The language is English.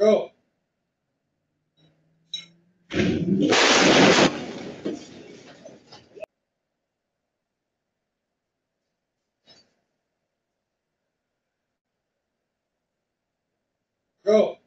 Go. Go.